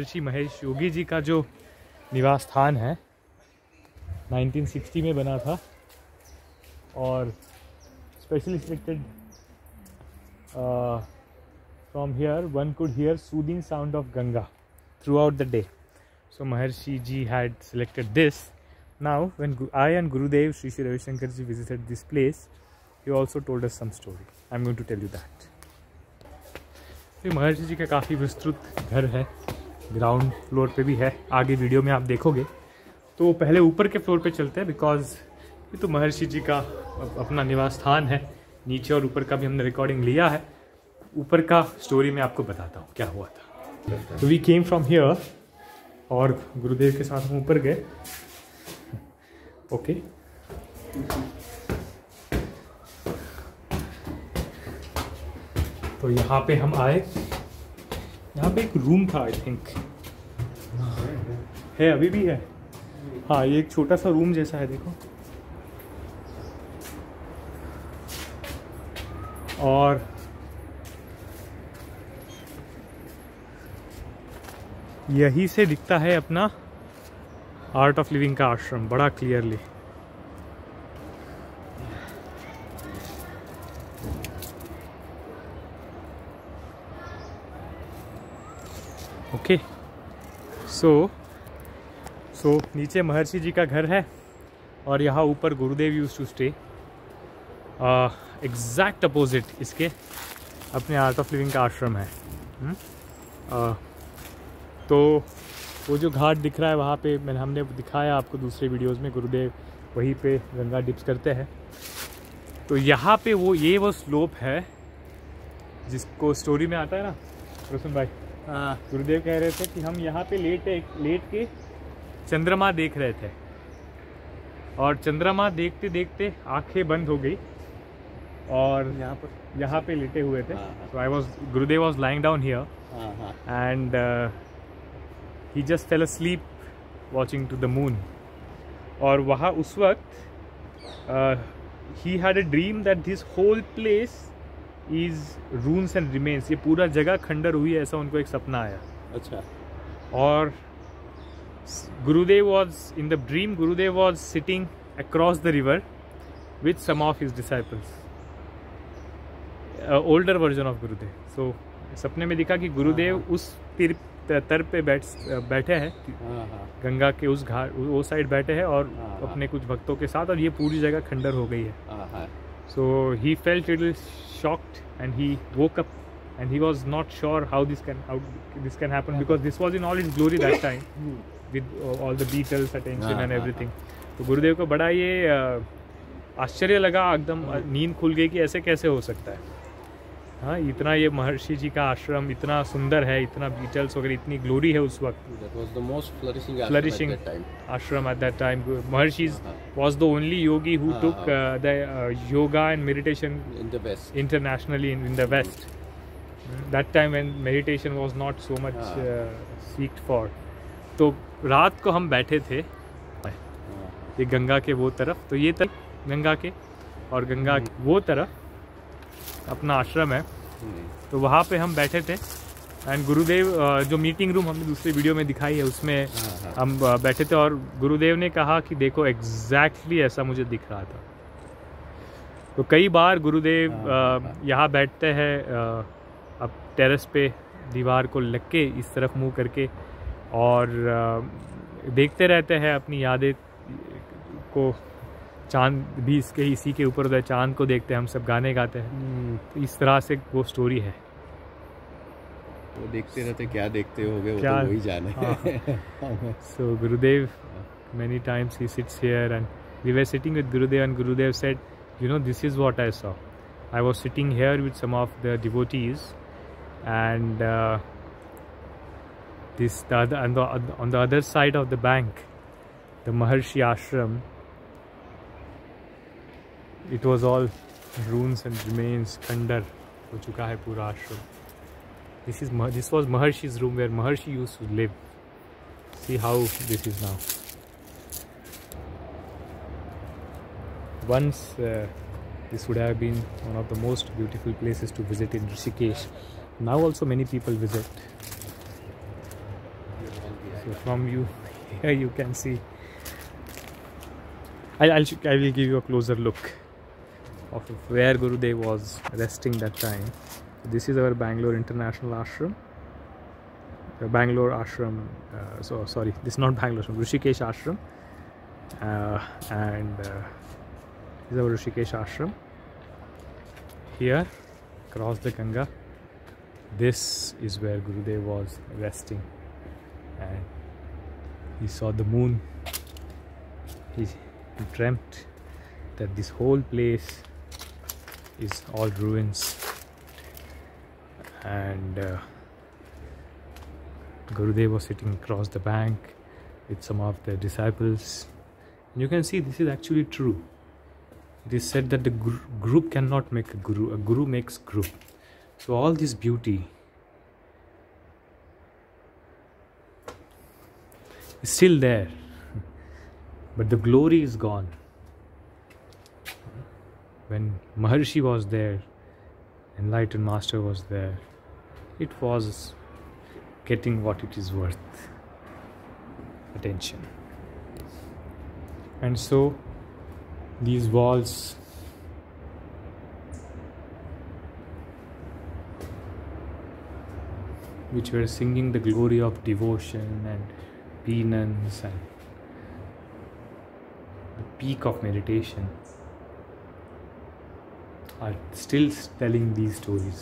ऋषि महेश योगी जी का जो निवास स्थान है 1960 में बना था और specially selected from here one could hear soothing sound of Ganga throughout the day so Maharshi ji had selected this now when I and Gurudev Shri Shri Ravishankar ji visited this place you also told us some story I am going to tell you that Maharshi ji का काफ़ी विस्तृत घर है। Ground floor पे भी है। आगे video में आप देखोगे। तो पहले ऊपर के फ्लोर पे चलते हैं बिकॉज़ ये तो महर्षि जी का अपना निवास स्थान है। नीचे और ऊपर का भी हमने रिकॉर्डिंग लिया है। ऊपर का स्टोरी मैं आपको बताता हूँ क्या हुआ था। तो वी केम फ्रॉम हियर और गुरुदेव के साथ हम ऊपर गए। ओके तो यहाँ पे हम आए। यहाँ पे एक रूम था आई थिंक है, अभी भी है? हाँ ये एक छोटा सा रूम जैसा है, देखो। और यही से दिखता है अपना आर्ट ऑफ़ लिविंग का आश्रम, बड़ा क्लियरली ओके सो सो नीचे महर्षि जी का घर है और यहाँ ऊपर Gurudev use to stay exact opposite इसके अपने आर्ट ऑफ़ लिविंग का आश्रम है। हम्म? आ, तो वो जो घाट दिख रहा है वहाँ पे मैंने हमने दिखाया आपको दूसरे वीडियोस में गुरुदेव वहीं पे गंगा डिप्स करते हैं। तो यहाँ पे वो ये वो स्लोप है जिसको स्टोरी में आता है ना रोशन भाई? गुरुदेव कह रहे थे कि हम यहाँ पे लेट लेट के चंद्रमा देख रहे थे। और चंद्रमा देखते देखते आँखें बंद हो गई और यहाँ पर यहाँ पे लेटे हुए थे। हाँ, हाँ। तो I was Gurudev was lying down here and he. Just fell asleep watching to the moon. और वहाँ उस वक्त ही had had dream that this whole whole is ruins and remains ये पूरा जगह खंडर हुई ऐसा उनको एक सपना आया। अच्छा। और Gurudev was in the dream Gurudev was sitting across the river with some of his disciples older version of Gurudev so सपने में दिखा कि हाँ, गुरुदेव हाँ। उस तिर तर पे बैठ बैठे हैं। हाँ, गंगा के उस घाट वो साइड बैठे हैं और अपने कुछ भक्तों के साथ और ये पूरी जगह खंडर हो गई है। So he felt a little shocked and he woke up and he was not sure how this can how this can happen because this was in all its glory that time with uh, all the Beatles attention हाँ, and हाँ, everything. तो गुरुदेव को बड़ा ये आश्चर्य लगा एकदम नींद खुल गई कि ऐसे कैसे हो सकता है हाँ इतना ये महर्षि जी का आश्रम इतना सुंदर है इतना बीटल्स वगैरह इतनी ग्लोरी है उस वक्त। Flourishing ashram at that time Maharshi was the only yogi who took the yoga and meditation internationally in the west that time and meditation was not so much seek for तो रात को हम बैठे थे ये गंगा के वो तरफ़ तो ये तरफ़ गंगा के और गंगा वो तरफ़ अपना आश्रम है तो वहाँ पे हम बैठे थे एंड गुरुदेव जो मीटिंग रूम हमने दूसरी वीडियो में दिखाई है उसमें हाँ, हाँ। हम बैठे थे और गुरुदेव ने कहा कि देखो एग्जैक्टली ऐसा मुझे दिख रहा था तो कई बार गुरुदेव हाँ। यहाँ बैठते हैं अब टेरेस पे दीवार को लग के इस तरफ़ मुँह करके और देखते रहते हैं अपनी यादें को चाँद भी इसके इसी के ऊपर होता है चाँद को देखते हैं हम सब गाने गाते हैं। हम्म। तो इस तरह से वो स्टोरी है। वो देखते रहते क्या देखते हो गए तो क्या? वही जाने। So Gurudev many times he sits here and we were sitting with Gurudev and Gurudev said you know this is what I saw I was sitting here with some of the devotees and this on the other side of the bank the Maharshi ashram it was all ruins and remains खंडर हो चुका है पूरा आश्रम this is this was Maharshi is room where Maharshi use to live see how this is now once this would have been one of the most beautiful places to visit in Rishikesh now also many people visit from you you can see I I will give you a closer look of where Gurudev was resting that time. This is our Bangalore International Ashram. The Bangalore Ashram. Uh, so sorry, this is not Bangalore. Ashram, Rishikesh Ashram. Uh, and uh, this is our Rishikesh Ashram. Here, across the Ganga, this is where Gurudev was resting, and he saw the moon. He, he dreamt that this whole place is all ruins, and uh, Gurudev was sitting across the bank with some of the disciples. You can see this is actually true. It is said that the gr- group cannot make a guru, a guru makes group. So, all this beauty is still there, but the glory is gone. When Maharshi was there, Enlightened Master was there, it was getting what it is worth attention. And so, these walls which were singing the glory of devotion and penance and the peak of meditation are still telling these stories